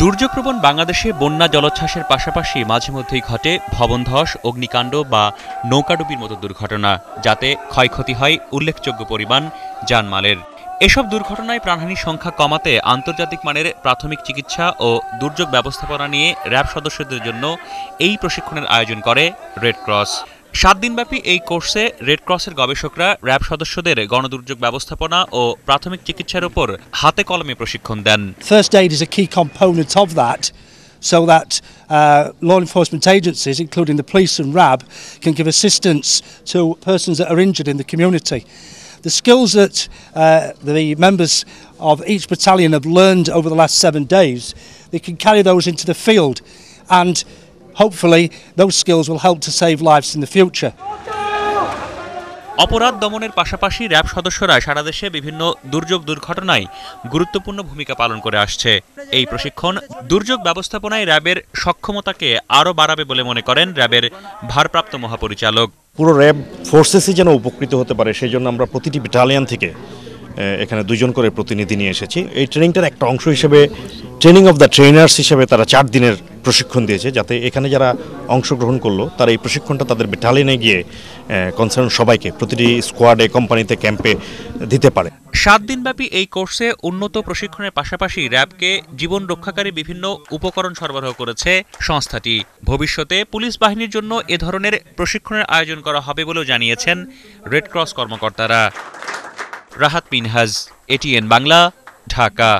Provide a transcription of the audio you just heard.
দুর্যোগপ্রবণ বাংলাদেশে বন্যা জলোচ্ছ্বাসের পাশাপাশি মাঝে মধ্যেই ঘটে ভবনধস অগ্নিকাণ্ড বা নৌকাডুবির মতো দুর্ঘটনা, যাতে ক্ষয়ক্ষতি হয় উল্লেখযোগ্য পরিমাণ জানমালের এসব দুর্ঘটনায় প্রাণহানির সংখ্যা কমাতে আন্তর্জাতিক মানের প্রাথমিক চিকিৎসা ও দুর্যোগ ব্যবস্থাপনা নিয়ে র্যাব সদস্যদের জন্য এই প্রশিক্ষণের আয়োজন করে রেড ক্রস। সাত দিনব্যাপী এই কোর্সে রেড ক্রসের গবেষকরা র্যাব সদস্যদের গণদুর্যোগ ব্যবস্থাপনা ও প্রাথমিক চিকিৎসার উপর হাতে কলমে প্রশিক্ষণ দেন First aid is a key component of that so that uh, law enforcement agencies, including the police and RAB, can give assistance to persons that are injured in the community. The skills that uh, the members of each battalion have learned over the last seven days, they can carry those into the field and hopefully those skills will help to save lives in the future. অপরাধ দমনের পাশাপাশি RAB সদস্যরা সারা দেশে বিভিন্ন দুর্যোগ দুর্ঘটনায় গুরুত্বপূর্ণ ভূমিকা পালন করে আসছে। এই প্রশিক্ষণ দুর্যোগ ব্যবস্থাপনায় র্যাবের সক্ষমতাকে আরও বাড়াবে বলে মনে করেন র্যাবের ভারপ্রাপ্ত মহাপরিচালক। পুরো র্যাব ফোর্সেসই যেন উপকৃত হতে পারে সেই জন্য আমরা প্রতিটি ব্যাটালিয়ান থেকে এখানে দুজন করে প্রতিনিধি নিয়ে এসেছি। এই ট্রেনিংটার একটা অংশ হিসেবে ট্রেনিং অফ দ্য ট্রেনার্স হিসেবে তারা চার দিনের প্রশিক্ষণ দিয়েছে যাতে এখানে যারা অংশগ্রহণ করল, তারা এই প্রশিক্ষণটা তাদের ব্যাটালিয়নে গিয়ে কনসার্ন সবাইকে, প্রতিটি স্কোয়াডে কোম্পানিতে ক্যাম্পে দিতে পারে। সাত দিনব্যাপী এই কোর্সে উন্নত প্রশিক্ষণের পাশাপাশি র্যাবকে জীবন রক্ষাকারী বিভিন্ন উপকরণ সরবরাহ করেছে সংস্থাটি। ভবিষ্যতে পুলিশ বাহিনীর জন্য এ ধরনের প্রশিক্ষণের আয়োজন করা হবে বলেও জানিয়েছেন রেড ক্রস কর্মকর্তারা। রাহাত মিনহাজ এটিএন বাংলা, ঢাকা।